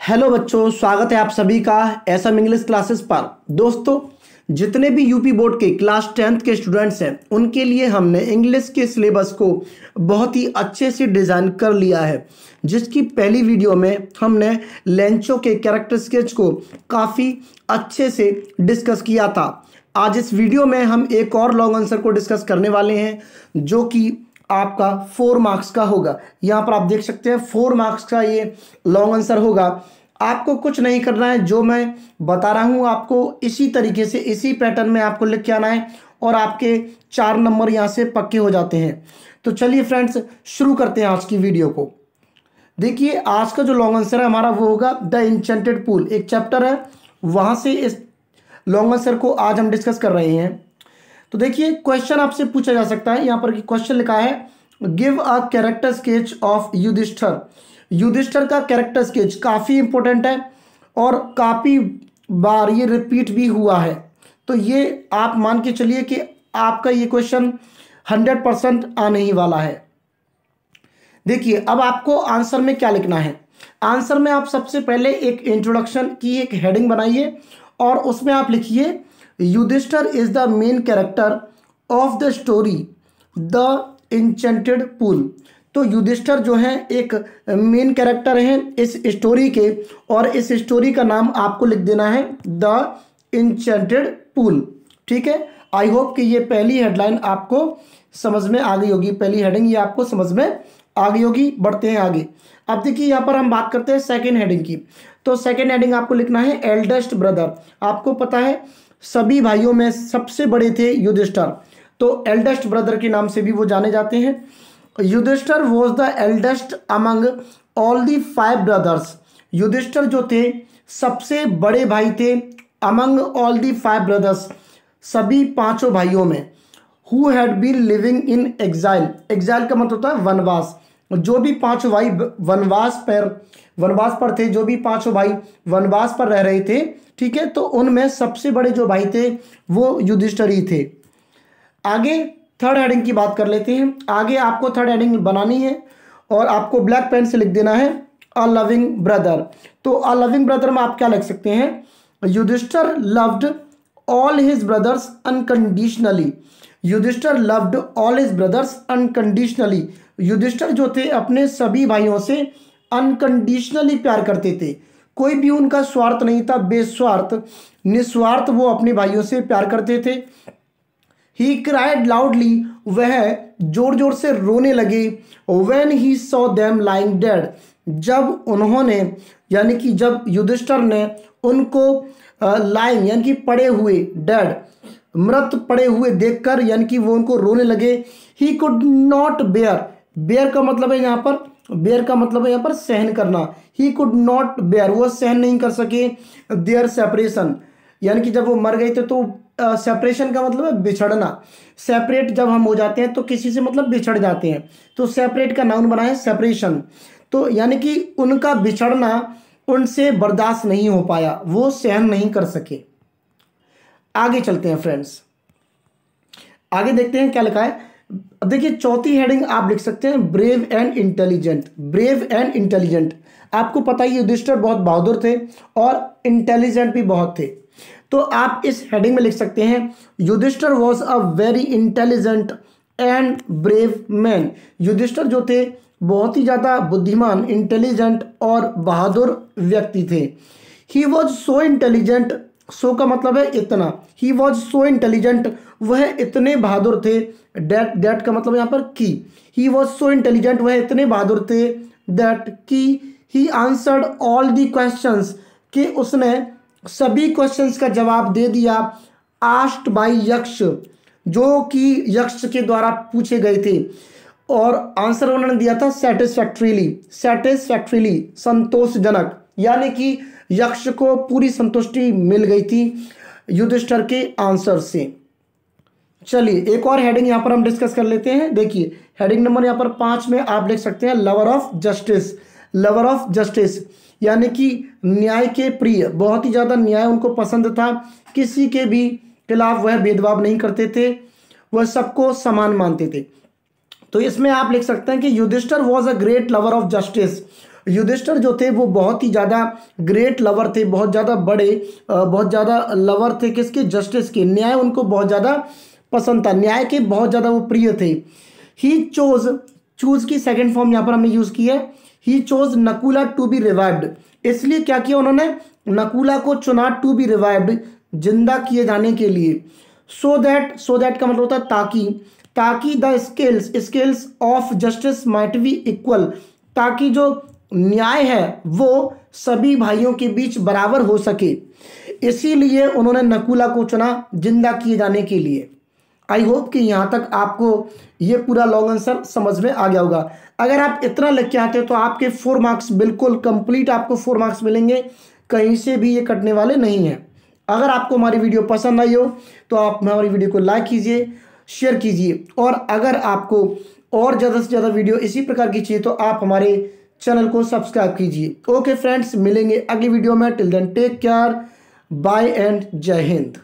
Hello बच्चों, स्वागत है आप सभी का एसएम इंग्लिश क्लासेस पर। दोस्तों, जितने भी यूपी बोर्ड के क्लास टेंथ के स्टूडेंट्स हैं, उनके लिए हमने इंग्लिश के सिलेबस को बहुत ही अच्छे से डिज़ाइन कर लिया है, जिसकी पहली वीडियो में हमने लेंचो के कैरेक्टर स्केच को काफ़ी अच्छे से डिस्कस किया था। आज इस वीडियो में हम एक और लॉन्ग आंसर को डिस्कस करने वाले हैं, जो कि आपका फोर मार्क्स का होगा। यहाँ पर आप देख सकते हैं फोर मार्क्स का ये लॉन्ग आंसर होगा। आपको कुछ नहीं करना है, जो मैं बता रहा हूँ, आपको इसी तरीके से, इसी पैटर्न में आपको लिख के आना है और आपके चार नंबर यहाँ से पक्के हो जाते हैं। तो चलिए फ्रेंड्स शुरू करते हैं आज की वीडियो को। देखिए, आज का जो लॉन्ग आंसर है हमारा वो होगा द इंचेंटेड पूल एक चैप्टर है, वहाँ से इस लॉन्ग आंसर को आज हम डिस्कस कर रहे हैं। तो देखिए क्वेश्चन आपसे पूछा जा सकता है। यहाँ पर क्वेश्चन लिखा है give a character sketch of Yudhishthir Yudhishthir का कैरेक्टर स्केच काफ़ी इंपॉर्टेंट है और काफ़ी बार ये रिपीट भी हुआ है। तो ये आप मान के चलिए कि आपका ये क्वेश्चन हंड्रेड परसेंट आने ही वाला है। देखिए, अब आपको आंसर में क्या लिखना है? आंसर में आप सबसे पहले एक इंट्रोडक्शन की एक हेडिंग बनाइए और उसमें आप लिखिए Yudhishthir is the main character of the story the enchanted pool तो युधिष्ठर जो है, एक मेन कैरेक्टर है इस स्टोरी के, और इस स्टोरी का नाम आपको लिख देना है द इंचेंटेड पुल ठीक है? आई होप कि ये पहली हेडलाइन आपको समझ में आ गई होगी। पहली हेडिंग ये आपको समझ में आ गई होगी। बढ़ते हैं आगे। अब देखिए, यहाँ पर हम बात करते हैं सेकेंड हेडिंग की। तो सेकेंड हेडिंग आपको लिखना है एल्डेस्ट ब्रदर आपको पता है सभी भाइयों में सबसे बड़े थे युधिष्ठर। तो एल्डेस्ट ब्रदर के नाम से भी वो जाने जाते हैं। Yudhishthir was the eldest among all the five brothers Yudhishthir जो थे, सबसे बड़े भाई थे among all the five brothers सभी पाँचों भाइयों में। Who had been living in exile exile का मतलब होता है वनवास। जो भी पाँचों भाई वनवास पर वनवास पर थे जो भी पाँचों भाई वनवास पर रह रहे थे, ठीक है? तो उनमें सबसे बड़े जो भाई थे, वो युधिष्ठर ही थे। आगे थर्ड हेडिंग की बात कर लेते हैं। आगे आपको थर्ड हेडिंग बनानी है और आपको ब्लैक पेन से लिख देना है अ लविंग ब्रदर तो अ लविंग ब्रदर में आप क्या लिख सकते हैं? Yudhishthir loved all his brothers unconditionally Yudhishthir loved all his brothers unconditionally Yudhishthir जो थे, अपने सभी भाइयों से अनकंडीशनली प्यार करते थे। कोई भी उनका स्वार्थ नहीं था, बेस्वार्थ, निस्वार्थ वो अपने भाइयों से प्यार करते थे। ही क्राइड लाउडली वह ज़ोर ज़ोर से रोने लगे। When he saw them lying dead जब उन्होंने, यानी कि जब युधिष्ठर ने उनको लाइंग यानी कि पड़े हुए डेड मृत पड़े हुए देखकर, यानी कि वो उनको रोने लगे। He could not bear bear का मतलब है यहाँ पर बेयर का मतलब है यहाँ पर सहन करना। ही कुड नॉट बेयर वो सहन नहीं कर सके देयर सेपरेशन यानी कि जब वो मर गए थे तो सेपरेशन का मतलब है बिछड़ना। सेपरेट जब हम हो जाते हैं तो किसी से मतलब बिछड़ जाते हैं। तो सेपरेट का नाउन बना है सेपरेशन तो यानी कि उनका बिछड़ना उनसे बर्दाश्त नहीं हो पाया। वो सहन नहीं कर सके। आगे चलते हैं फ्रेंड्स आगे देखते हैं क्या लिखा है। अब देखिए, चौथी हेडिंग आप लिख सकते हैं brave and intelligent brave and intelligent आपको पता ही, युधिष्ठर बहुत बहादुर थे और इंटेलिजेंट भी बहुत थे। तो आप इस हेडिंग में लिख सकते हैं, Yudhishthir was a very intelligent and brave man Yudhishthir जो थे, बहुत ही ज़्यादा बुद्धिमान इंटेलिजेंट और बहादुर व्यक्ति थे। ही वॉज़ सो इंटेलिजेंट सो का मतलब है इतना। ही वॉज़ सो इंटेलिजेंट वह इतने बहादुर थे। डेट डेट का मतलब यहाँ पर की। ही वॉज़ सो इंटेलिजेंट वह इतने बहादुर थे। दैट की। He answered all the questions कि उसने सभी क्वेश्चंस का जवाब दे दिया। आस्ट बाई यक्ष, जो कि यक्ष के द्वारा पूछे गए थे। और आंसर उन्होंने दिया था सेटिस्फैक्ट्रीली सेटिस्फैक्ट्रीली संतोषजनक। यानी कि यक्ष को पूरी संतुष्टि मिल गई थी युधिष्ठर के आंसर से। चलिए, एक और हेडिंग यहाँ पर हम डिस्कस कर लेते हैं। देखिए हेडिंग नंबर यहाँ पर पाँच में आप लिख सकते हैं lover of justice lover of justice यानी कि न्याय के प्रिय। बहुत ही ज़्यादा न्याय उनको पसंद था। किसी के भी खिलाफ वह भेदभाव नहीं करते थे, वह सबको समान मानते थे। तो इसमें आप लिख सकते हैं कि Yudhishthir was a great lover of justice Yudhishthir जो थे, वो बहुत ही ज़्यादा ग्रेट लवर थे, बहुत ज़्यादा बड़े बहुत ज़्यादा लवर थे। किसके? जस्टिस के। न्याय उनको बहुत ज़्यादा पसंद था। न्याय के बहुत ज़्यादा वो प्रिय थे। ही चोज चूज़ की सेकेंड फॉर्म यहाँ पर हमने यूज़ की है। He chose Nakula to be revived इसलिए क्या किया उन्होंने? नकुला को चुना टू बी रिवाइव्ड ज़िंदा किए जाने के लिए। सो दैट सो दैट का मतलब होता है ताकि। ताकि the scales scales of justice might be equal ताकि जो न्याय है, वो सभी भाइयों के बीच बराबर हो सके। इसीलिए उन्होंने नकुला को चुना ज़िंदा किए जाने के लिए। आई होप कि यहाँ तक आपको ये पूरा लॉन्ग आंसर समझ में आ गया होगा। अगर आप इतना लिख के आते हो तो आपके फोर मार्क्स बिल्कुल कंप्लीट आपको फोर मार्क्स मिलेंगे। कहीं से भी ये कटने वाले नहीं हैं। अगर आपको हमारी वीडियो पसंद आई हो तो आप हमारी वीडियो को लाइक कीजिए शेयर कीजिए। और अगर आपको और ज़्यादा से ज़्यादा वीडियो इसी प्रकार की चाहिए तो आप हमारे चैनल को सब्सक्राइब कीजिए। ओके फ्रेंड्स, मिलेंगे अगली वीडियो में। Till then, take care. Bye and जय हिंद।